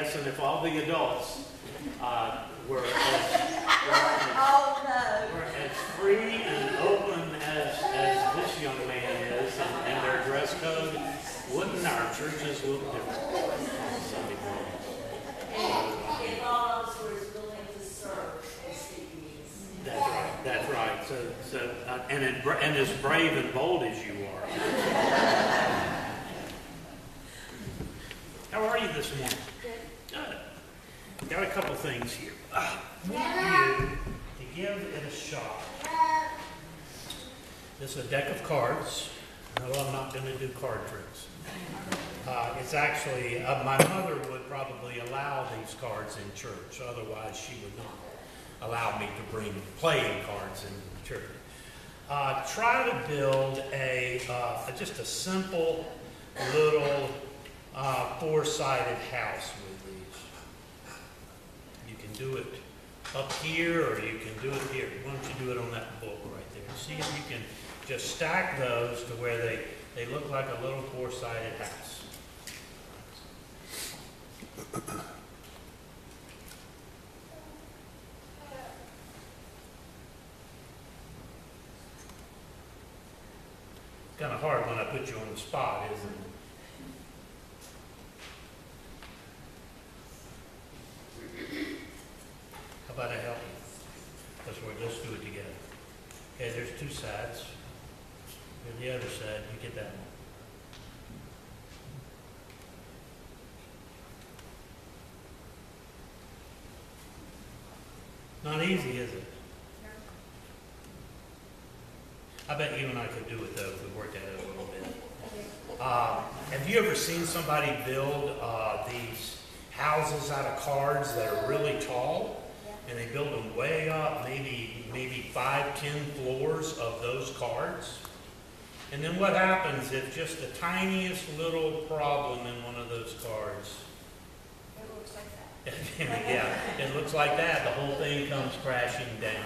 Yes, and if all the adults uh, were as, Oh, no. were as free and open as, as this young man is and, and their dress code, wouldn't our churches look different on Sunday mornings? If all of us were as willing to serve as Steve is. That's right, that's right. So, so, uh, and, it, and as brave and bold as you are. How are you this morning? Got a couple things here. Want you to give it a shot. This is a deck of cards. No, I'm not going to do card tricks. Uh, it's actually, uh, my mother would probably allow these cards in church, otherwise she would not allow me to bring playing cards in church. Uh, try to build a, uh, just a simple little uh, four-sided house with do it up here or you can do it here. Why don't you do it on that book right there? See if you can just stack those to where they, they look like a little four-sided house. It's Kind of hard when I put you on the spot, isn't it? About I help? Let's work, let's do it together. Okay, there's two sides. Here's the other side, you get that one. Not easy, is it? I bet you and I could do it though if we worked at it a little bit. Uh, have you ever seen somebody build uh, these houses out of cards that are really tall? And they build them way up, maybe maybe five, ten floors of those cards. And then what happens if just the tiniest little problem in one of those cards? It looks like that. yeah, it looks like that. The whole thing comes crashing down.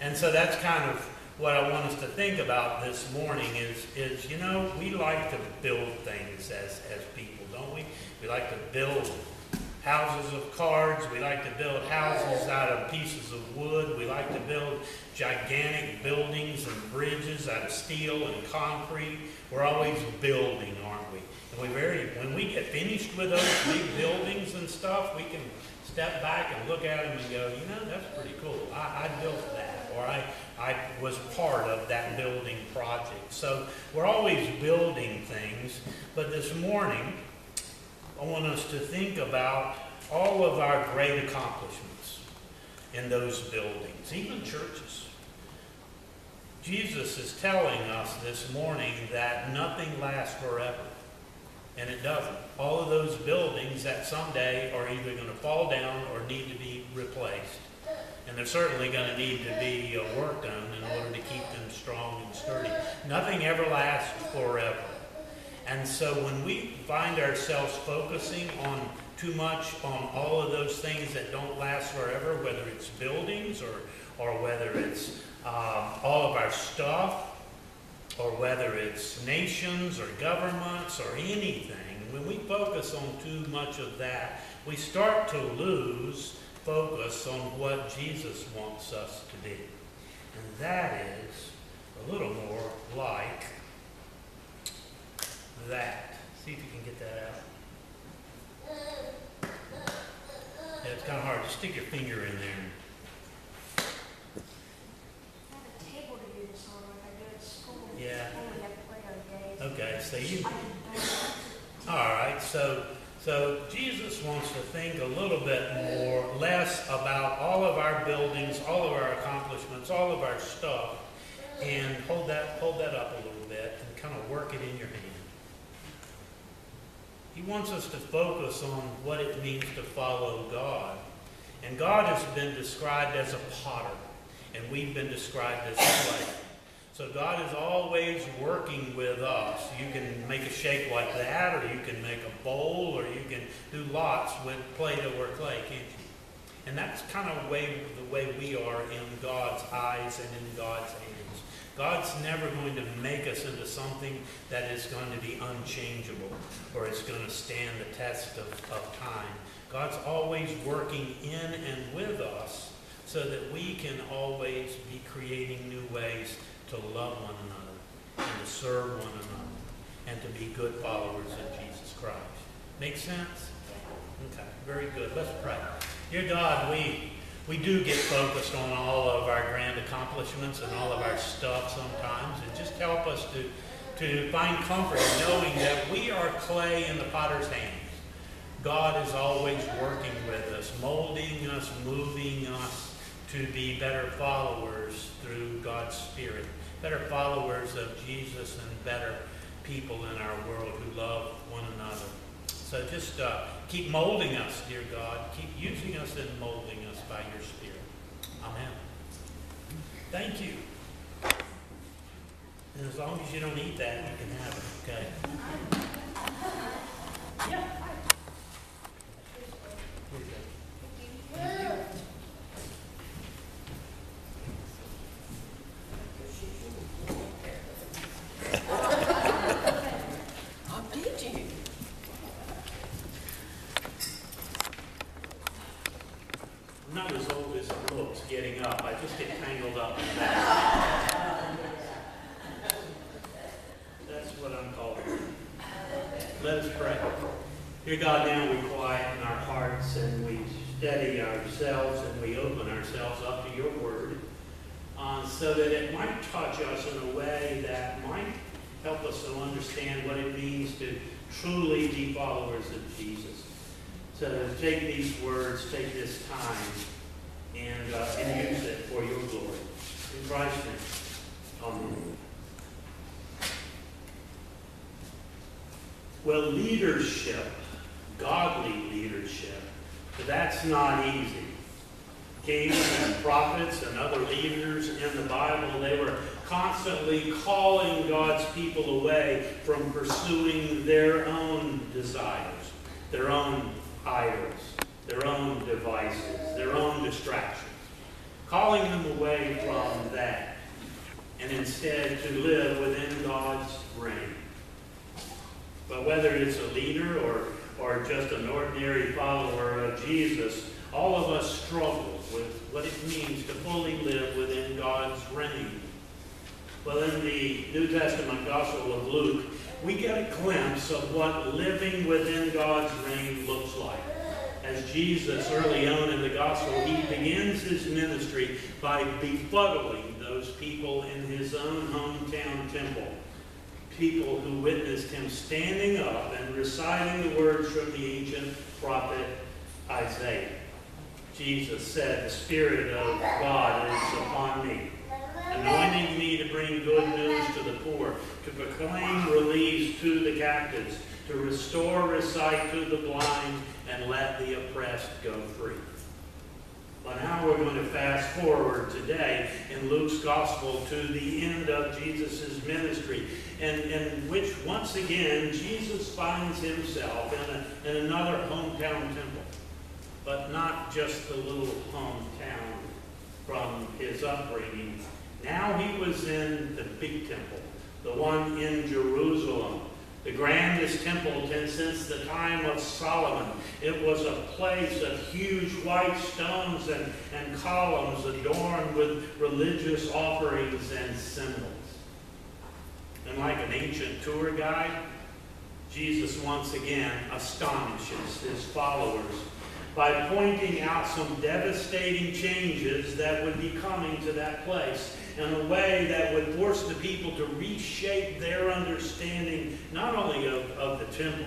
And so that's kind of what I want us to think about this morning is, is you know, we like to build things as, as people, don't we? We like to build houses of cards. We like to build houses out of pieces of wood. We like to build gigantic buildings and bridges out of steel and concrete. We're always building, aren't we? And we very, when we get finished with those big buildings and stuff, we can step back and look at them and go, you know, that's pretty cool. I, I built that, or I, I was part of that building project. So we're always building things. But this morning, I want us to think about all of our great accomplishments in those buildings, even churches. Jesus is telling us this morning that nothing lasts forever. And it doesn't. All of those buildings that someday are either going to fall down or need to be replaced. And they're certainly going to need to be uh, worked on in order to keep them strong and sturdy. Nothing ever lasts forever. And so when we find ourselves focusing on too much on all of those things that don't last forever, whether it's buildings or, or whether it's um, all of our stuff, or whether it's nations or governments or anything, when we focus on too much of that, we start to lose focus on what Jesus wants us to be. And that is a little more like that. See if you can get that out. Yeah, it's kind of hard. Just stick your finger in there. I have a table to do this on like I do at school. Yeah. We have to play our games. Okay, so you. I can do that. All right, so so Jesus wants to think a little bit more, less about all of our buildings, all of our accomplishments, all of our stuff, and hold that hold that up a little bit and kind of work it in your hand. He wants us to focus on what it means to follow God. And God has been described as a potter, and we've been described as clay. So God is always working with us. You can make a shape like that, or you can make a bowl, or you can do lots with Play-Doh or clay, can't you? And that's kind of way, the way we are in God's eyes and in God's hands. God's never going to make us into something that is going to be unchangeable or is going to stand the test of, of time. God's always working in and with us so that we can always be creating new ways to love one another and to serve one another and to be good followers of Jesus Christ. Make sense? Okay, very good. Let's pray. Dear God, we we do get focused on all of our grand accomplishments and all of our stuff sometimes, and just help us to to find comfort in knowing that we are clay in the potter's hands. God is always working with us, molding us, moving us to be better followers through God's Spirit, better followers of Jesus and better people in our world who love one another. So just uh, keep molding us, dear God. Keep using us and molding us by your Spirit. Amen. Thank you. And as long as you don't eat that, you can have it, okay? Yeah. How did you? I'm not as old as it looks getting up. I just get tangled up in that. That's what I'm called. Let us pray. Dear God, now we quieten our hearts and we steady ourselves and we open ourselves up to your word uh, so that it might touch us in a way that might help us to understand what it means to truly be followers of Jesus. So take these words, take this time, and, uh, and use it for your glory. In Christ's name, amen. Well, leadership, godly leadership, that's not easy. Kings and prophets and other leaders in the Bible, they were constantly calling God's people away from pursuing their own desires, their own idols, their own devices, their own distractions. Calling them away from that and instead to live within God's reign. But whether it's a leader or, or just an ordinary follower of Jesus, all of us struggle what it means to fully live within God's reign. Well, in the New Testament Gospel of Luke, we get a glimpse of what living within God's reign looks like. As Jesus, early on in the Gospel, he begins his ministry by befuddling those people in his own hometown temple. People who witnessed him standing up and reciting the words from the ancient prophet Isaiah. Jesus said, The Spirit of God is upon me, anointing me to bring good news to the poor, to proclaim release to the captives, to restore recite to the blind, and let the oppressed go free. But now we're going to fast forward today in Luke's Gospel to the end of Jesus' ministry, in, in which once again Jesus finds himself in, a, in another hometown temple but not just the little hometown from his upbringing. Now he was in the big temple, the one in Jerusalem, the grandest temple since the time of Solomon. It was a place of huge white stones and, and columns adorned with religious offerings and symbols. And like an ancient tour guide, Jesus once again astonishes his followers by pointing out some devastating changes that would be coming to that place in a way that would force the people to reshape their understanding not only of, of the temple,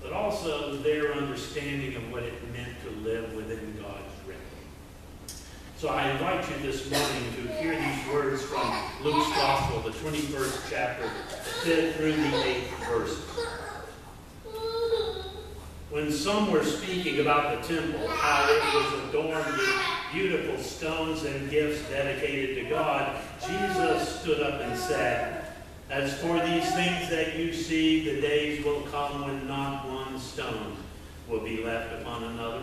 but also their understanding of what it meant to live within God's realm. So I invite you this morning to hear these words from Luke's Gospel, the 21st chapter, 5th through the 8th verses. When some were speaking about the temple, how it was adorned with beautiful stones and gifts dedicated to God, Jesus stood up and said, As for these things that you see, the days will come when not one stone will be left upon another,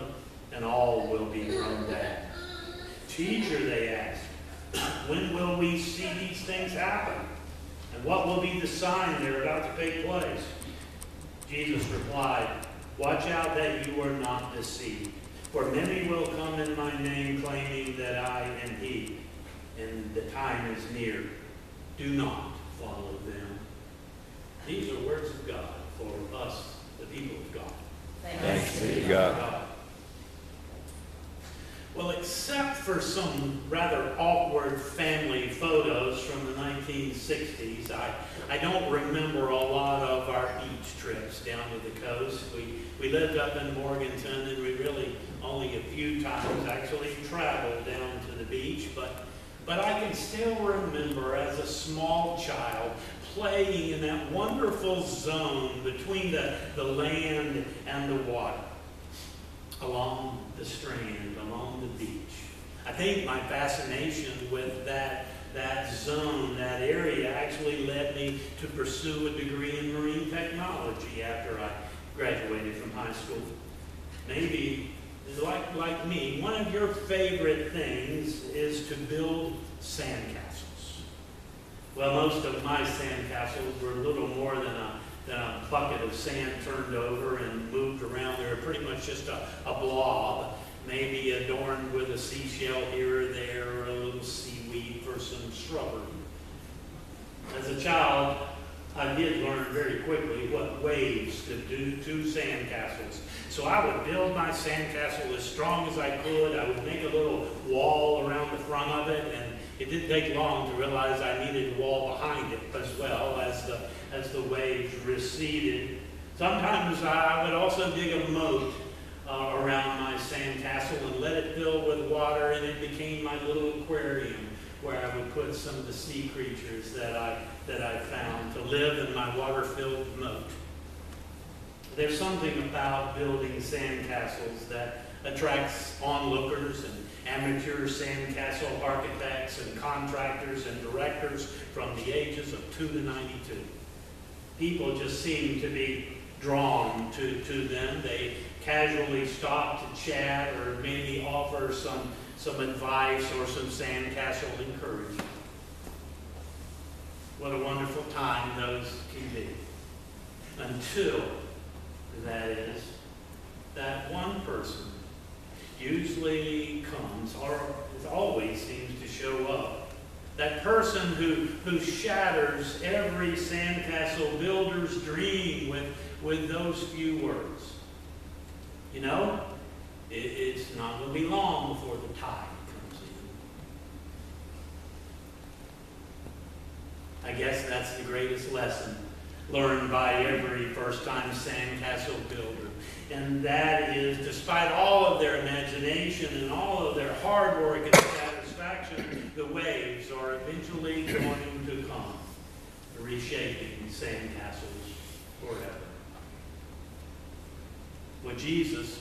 and all will be thrown down. Teacher, they asked, when will we see these things happen? And what will be the sign they're about to take place? Jesus replied, Watch out that you are not deceived. For many will come in my name, claiming that I am he, and the time is near. Do not follow them. These are words of God for us, the people of God. Thanks be to God. Well, except for some rather awkward family photos from the 1960s, I, I don't remember a lot of our beach trips down to the coast. We, we lived up in Morganton and we really only a few times actually traveled down to the beach, but, but I can still remember as a small child playing in that wonderful zone between the, the land and the water along the strand, along the beach. I think my fascination with that, that zone, that area, actually led me to pursue a degree in marine technology after I graduated from high school. Maybe, like, like me, one of your favorite things is to build sandcastles. Well, most of my sandcastles were little more than a then a bucket of sand turned over and moved around. They were pretty much just a, a blob, maybe adorned with a seashell here or there, or a little seaweed for some shrubbery. As a child, I did learn very quickly what waves could do to sandcastles. So I would build my sandcastle as strong as I could. I would make a little wall around the front of it, and it didn't take long to realize I needed a wall behind it as well as the as the waves receded. Sometimes I would also dig a moat uh, around my sandcastle and let it fill with water, and it became my little aquarium where I would put some of the sea creatures that I, that I found to live in my water-filled moat. There's something about building sandcastles that attracts onlookers and amateur sandcastle architects and contractors and directors from the ages of 2 to 92 people just seem to be drawn to, to them. They casually stop to chat or maybe offer some, some advice or some sandcastle encouragement. What a wonderful time those can be. Until, that is, that one person usually comes, or always seems to show up that person who, who shatters every sandcastle builder's dream with, with those few words. You know, it, it's not going to be long before the tide comes in. I guess that's the greatest lesson learned by every first-time sandcastle builder. And that is, despite all of their imagination and all of their hard work and satisfaction, the waves are eventually going to come, reshaping sandcastles forever. With Jesus,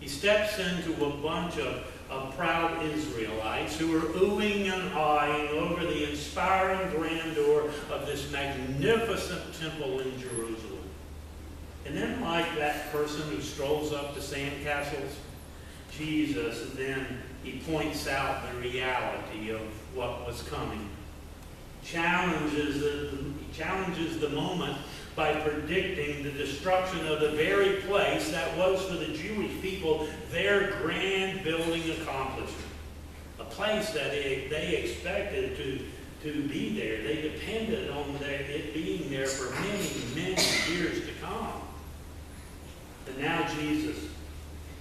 he steps into a bunch of, of proud Israelites who are oohing and eyeing over the inspiring grandeur of this magnificent temple in Jerusalem. And then, like that person who strolls up to sandcastles, Jesus then he points out the reality of what was coming. Challenges the, challenges the moment by predicting the destruction of the very place that was for the Jewish people their grand building accomplishment. A place that they, expected to, to be there. They depended on their, it being there for many, many years to come. But now Jesus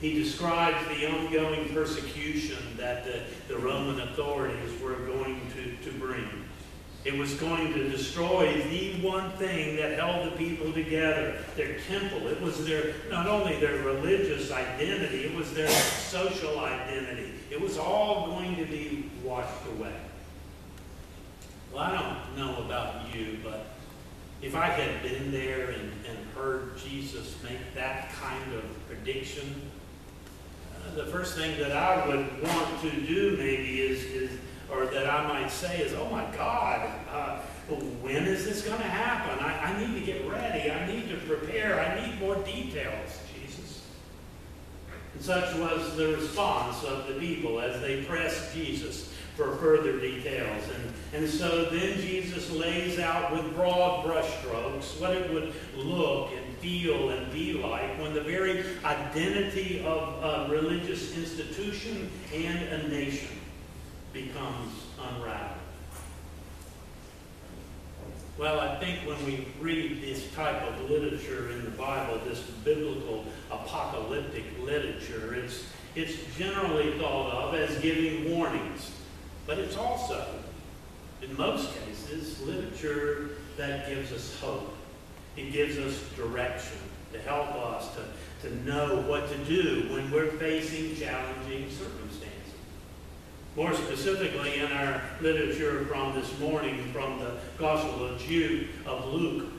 he describes the ongoing persecution that the, the Roman authorities were going to, to bring. It was going to destroy the one thing that held the people together, their temple. It was their not only their religious identity, it was their social identity. It was all going to be washed away. Well, I don't know about you, but if I had been there and, and heard Jesus make that kind of prediction, uh, the first thing that I would want to do maybe is, is or that I might say is, oh my God, uh, when is this going to happen? I, I need to get ready. I need to prepare. I need more details, Jesus. And such was the response of the people as they pressed Jesus for further details. And, and so then Jesus lays out with broad brushstrokes what it would look and feel and be like when the very identity of a religious institution and a nation Well, I think when we read this type of literature in the Bible, this biblical apocalyptic literature, it's, it's generally thought of as giving warnings. But it's also, in most cases, literature that gives us hope. It gives us direction to help us to, to know what to do when we're facing challenging circumstances. More specifically, in our literature from this morning, from the Gospel of Jude of Luke,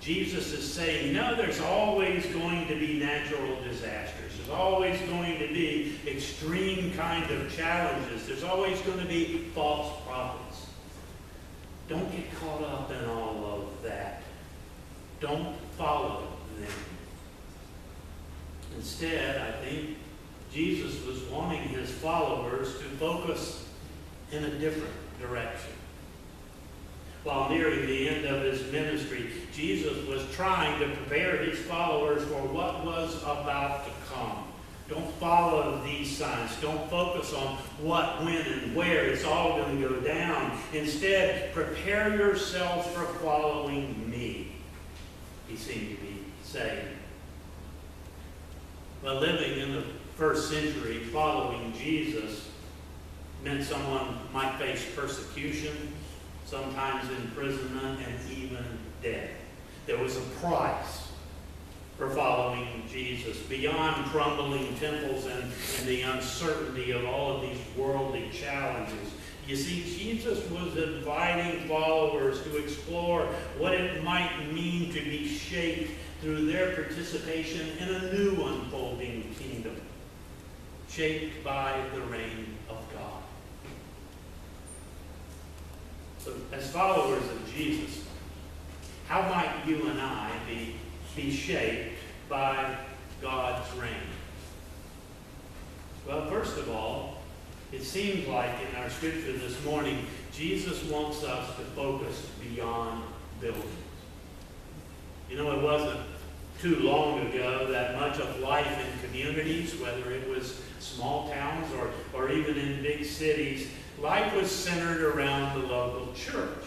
Jesus is saying, no, there's always going to be natural disasters. There's always going to be extreme kind of challenges. There's always going to be false prophets. Don't get caught up in all of that. Don't follow them. Instead, I think Jesus his followers to focus in a different direction. While nearing the end of his ministry, Jesus was trying to prepare his followers for what was about to come. Don't follow these signs. Don't focus on what, when, and where it's all going to go down. Instead, prepare yourselves for following me, he seemed to be saying. But living in the first century, following Jesus meant someone might face persecution, sometimes imprisonment, and even death. There was a price for following Jesus beyond crumbling temples and, and the uncertainty of all of these worldly challenges. You see, Jesus was inviting followers to explore what it might mean to be shaped through their participation in a new unfolding kingdom, shaped by the reign of God. So, as followers of Jesus, how might you and I be, be shaped by God's reign? Well, first of all, it seems like in our scripture this morning, Jesus wants us to focus beyond buildings. You know, it wasn't too long ago that much of life in communities, whether it was small towns or, or even in big cities, life was centered around the local church,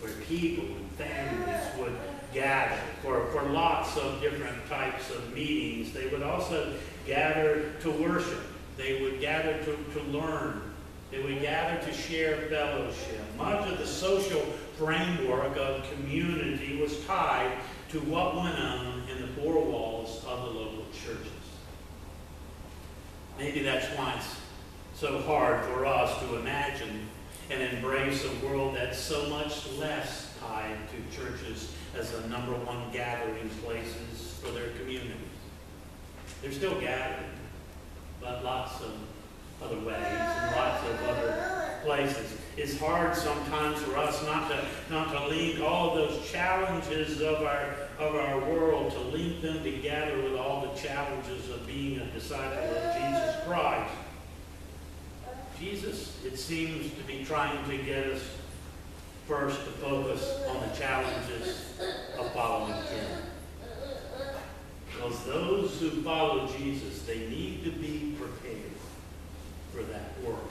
where people and families would gather for, for lots of different types of meetings. They would also gather to worship. They would gather to, to learn. They would gather to share fellowship. Much of the social framework of community was tied to what went on in the four walls of the local churches. Maybe that's why it's so hard for us to imagine and embrace a world that's so much less tied to churches as the number one gathering places for their communities. They're still gathering, but lots of other ways and lots of other places. It's hard sometimes for us not to not to link all those challenges of our of our world to link them together with all the challenges of being a disciple of Jesus Christ. Jesus, it seems to be trying to get us first to focus on the challenges of following Him. Because those who follow Jesus, they need to be prepared for that work.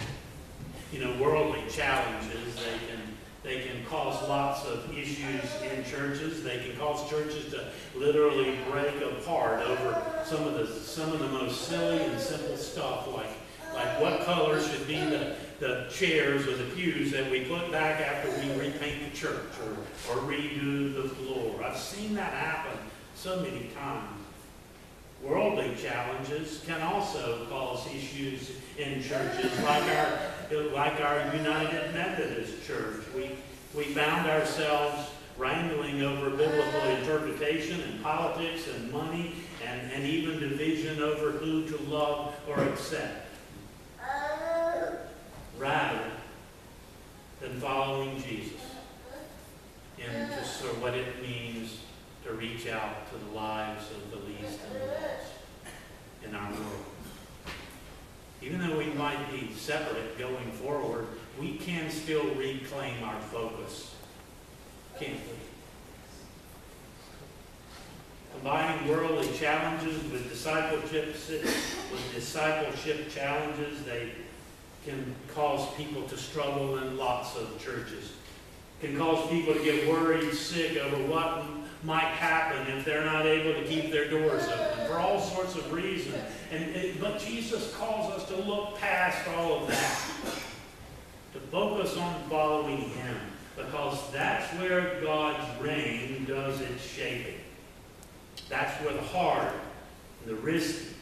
You know, worldly challenges, they can they can cause lots of issues in churches. They can cause churches to literally break apart over some of the some of the most silly and simple stuff like like what color should be the, the chairs or the pews that we put back after we repaint the church or, or redo the floor. I've seen that happen so many times. Worldly challenges can also cause issues in churches, like our like our United Methodist Church. We we found ourselves wrangling over biblical interpretation and politics and money and, and even division over who to love or accept. Rather than following Jesus of what it means reach out to the lives of the least and the lost in our world. Even though we might be separate going forward, we can still reclaim our focus. Can't we? combining worldly challenges with discipleship, with discipleship challenges, they can cause people to struggle in lots of churches. Can cause people to get worried, sick over what might happen if they're not able to keep their doors open for all sorts of reasons. And but Jesus calls us to look past all of that, to focus on following Him, because that's where God's reign does its shaping. That's where the hard, the risky,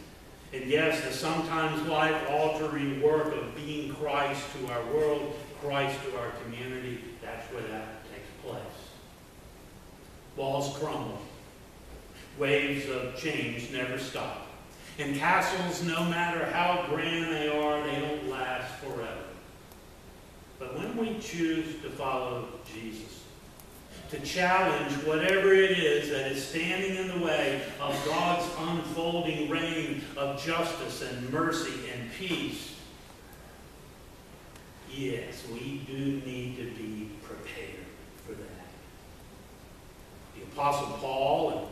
and yes, the sometimes life-altering work of being Christ to our world, Christ to our community, that's where that. Walls crumble. Waves of change never stop. And castles, no matter how grand they are, they don't last forever. But when we choose to follow Jesus, to challenge whatever it is that is standing in the way of God's unfolding reign of justice and mercy and peace, yes, we do need to be prepared Apostle Paul and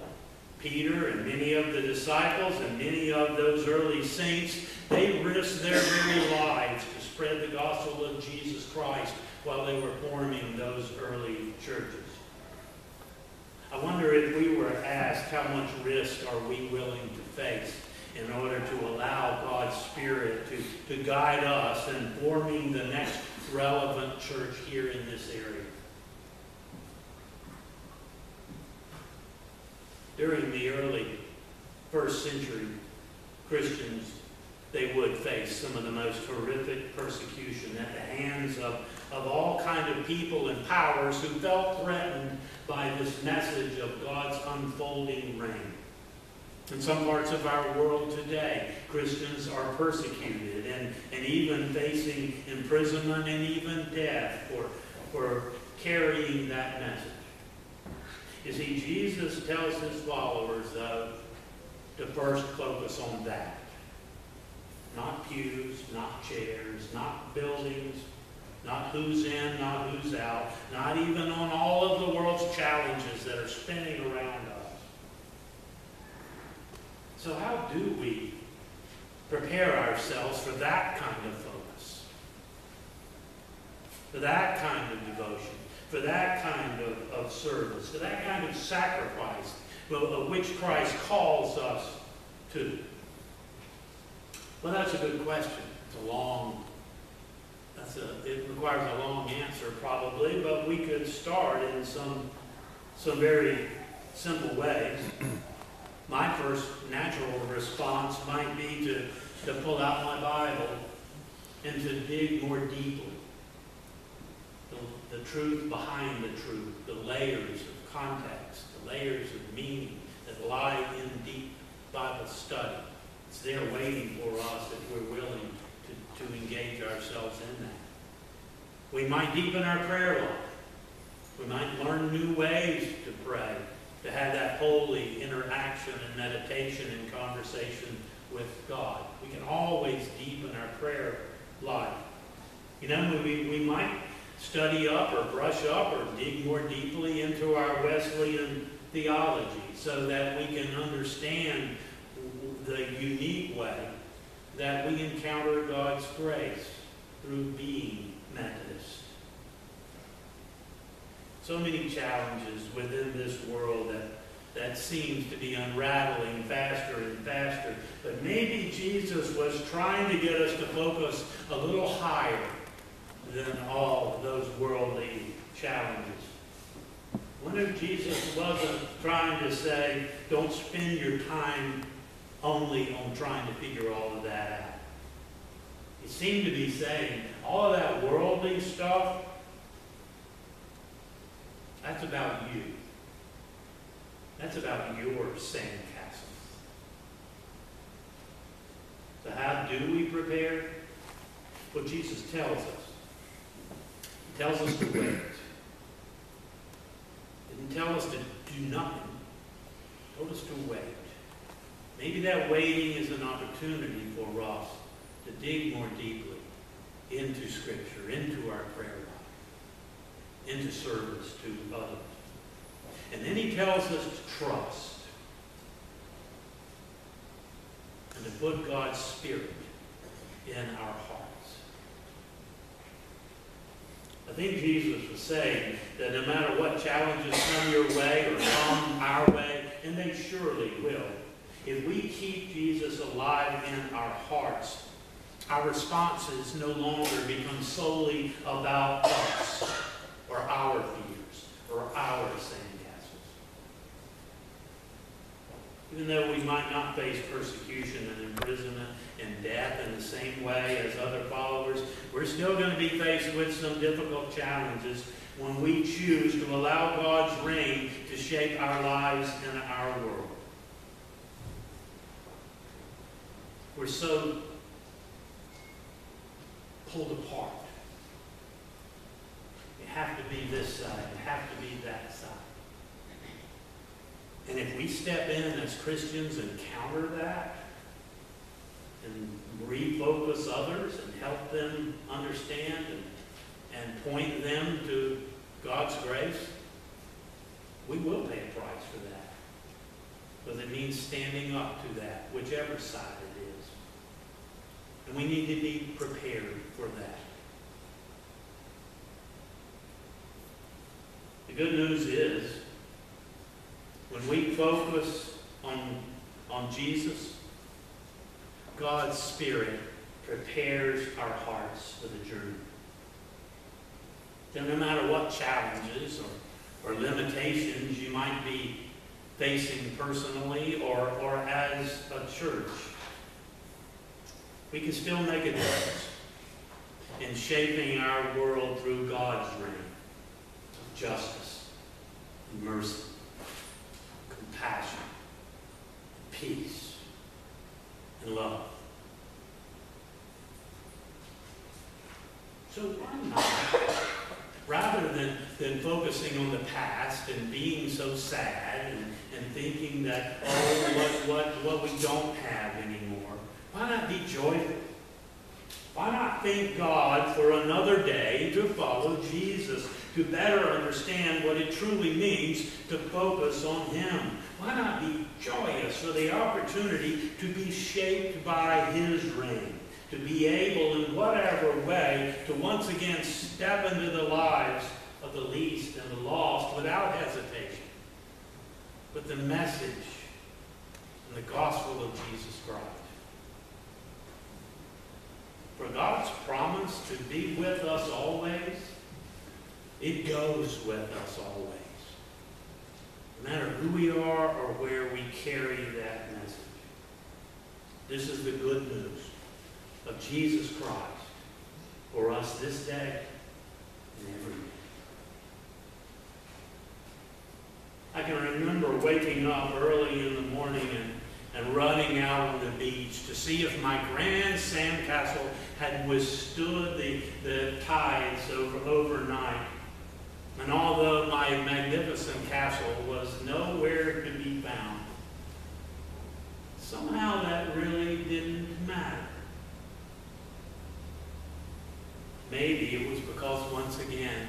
Peter and many of the disciples and many of those early saints, they risked their very lives to spread the gospel of Jesus Christ while they were forming those early churches. I wonder if we were asked how much risk are we willing to face in order to allow God's Spirit to, to guide us in forming the next relevant church here in this area. During the early first century, Christians, they would face some of the most horrific persecution at the hands of, of all kind of people and powers who felt threatened by this message of God's unfolding reign. In some parts of our world today, Christians are persecuted and, and even facing imprisonment and even death for, for carrying that message. You see, Jesus tells his followers, though, to first focus on that. Not pews, not chairs, not buildings, not who's in, not who's out, not even on all of the world's challenges that are spinning around us. So how do we prepare ourselves for that kind of focus? For that kind of devotion? For that kind of, of service? For that kind of sacrifice of which Christ calls us to? Well, that's a good question. It's a long that's a, it requires a long answer probably, but we could start in some, some very simple ways. My first natural response might be to, to pull out my Bible and to dig more deeply. The, truth behind the truth, the layers of context, the layers of meaning that lie in deep Bible study. It's there waiting for us if we're willing to, to engage ourselves in that. We might deepen our prayer life. We might learn new ways to pray, to have that holy interaction and meditation and conversation with God. We can always deepen our prayer life. You know, we, we might study up or brush up or dig more deeply into our Wesleyan theology so that we can understand the unique way that we encounter God's grace through being Methodist. So many challenges within this world that, that seems to be unraveling faster and faster. But maybe Jesus was trying to get us to focus a little higher than all those worldly challenges. Wonder if Jesus wasn't trying to say, don't spend your time only on trying to figure all of that out. He seemed to be saying, all of that worldly stuff, that's about you. That's about your sandcastle. So how do we prepare? Well, Jesus tells us. Tells us to wait. Didn't tell us to do nothing. Told us to wait. Maybe that waiting is an opportunity for us to dig more deeply into Scripture, into our prayer life, into service to others. And then he tells us to trust. and to put God's Spirit in our hearts. I think Jesus was saying that no matter what challenges come your way or come our way, and they surely will, if we keep Jesus alive in our hearts, our responses no longer become solely about us or our fears or our sandcastles. Even though we might not face persecution and imprisonment and death in the same way as other followers, we're still going to be faced with some difficult challenges when we choose to allow God's reign to shape our lives and our world. We're so pulled apart. You have to be this side, you have to be that side. And if we step in as Christians and counter that, and refocus others and help them understand and, and point them to God's grace, we will pay a price for that. Because it means standing up to that, whichever side it is. And we need to be prepared for that. The good news is, when we focus on, on Jesus, God's Spirit prepares our hearts for the journey. So no matter what challenges or, or limitations you might be facing personally or, or as a church, we can still make a difference in shaping our world through God's reign of justice, and mercy, compassion, peace, and love. So why not, rather than, than focusing on the past and being so sad and, and thinking that, oh, what, what, what we don't have anymore, why not be joyful? Why not thank God for another day to follow Jesus, to better understand what it truly means to focus on Him? Why not be joyous for the opportunity to be shaped by His reign? To be able, in whatever way, to once again step into the lives of the least and the lost without hesitation. With the message and the gospel of Jesus Christ. For God's promise to be with us always, it goes with us always. No matter who we are or where we carry that message. This is the good news of Jesus Christ for us this day and every day. I can remember waking up early in the morning and and running out on the beach to see if my grand sandcastle had withstood the, the tides over, overnight. And although my magnificent castle was nowhere to be found, somehow that really didn't matter. Maybe it was because once again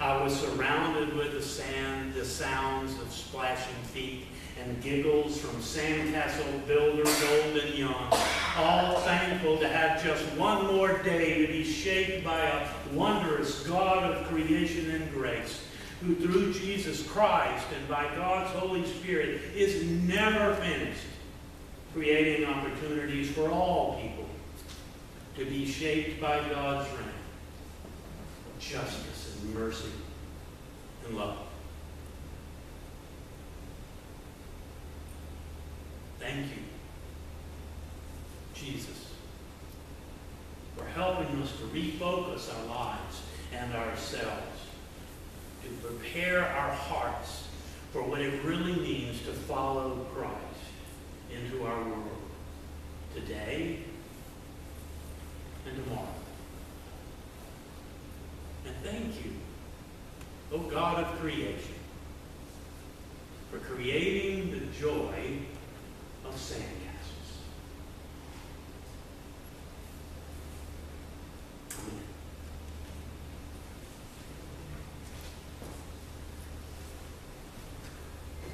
I was surrounded with the sand, the sounds of splashing feet and giggles from sandcastle builders old and young, all thankful to have just one more day to be shaped by a wondrous God of creation and grace, who through Jesus Christ and by God's Holy Spirit is never finished, creating opportunities for all people to be shaped by God's reign justice and mercy and love. Thank you, Jesus, for helping us to refocus our lives and ourselves, to prepare our hearts for what it really means to follow Christ into our world today and tomorrow. And thank you, O God of creation, for creating the joy of sandcastles.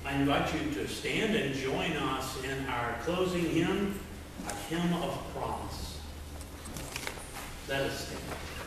Amen. I invite you to stand and join us in our closing hymn, a hymn of promise. Let us stand.